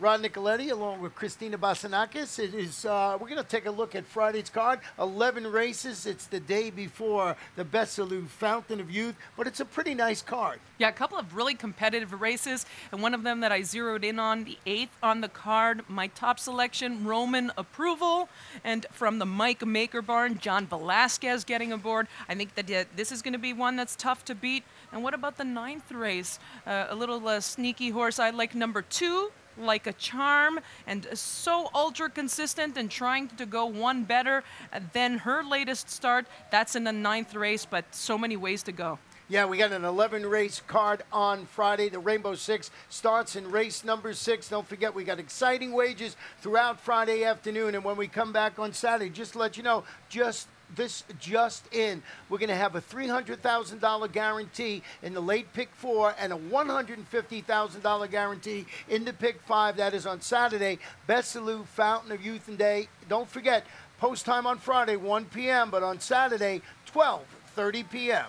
Ron Nicoletti along with Christina Basanakis. It is uh, we're going to take a look at Friday's card. 11 races. It's the day before the Besilu Fountain of Youth, but it's a pretty nice card. Yeah, a couple of really competitive races, and one of them that I zeroed in on, the eighth on the card, my top selection, Roman Approval, and from the Mike Maker Barn, John Velazquez getting aboard. I think that uh, this is going to be one that's tough to beat. And what about the ninth race? Uh, a little uh, sneaky horse I like, number two, like a charm and so ultra consistent and trying to go one better than her latest start. That's in the ninth race, but so many ways to go. Yeah, we got an 11 race card on Friday. The Rainbow Six starts in race number six. Don't forget, we got exciting wages throughout Friday afternoon. And when we come back on Saturday, just to let you know, just this just in. We're going to have a $300,000 guarantee in the late pick four and a $150,000 guarantee in the pick five. That is on Saturday. Besilu Fountain of Youth and Day. Don't forget, post time on Friday, 1 p.m., but on Saturday, 12:30 p.m.